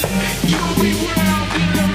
You'll be well